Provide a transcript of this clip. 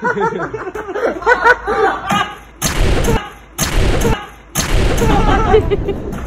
Ha ha ha!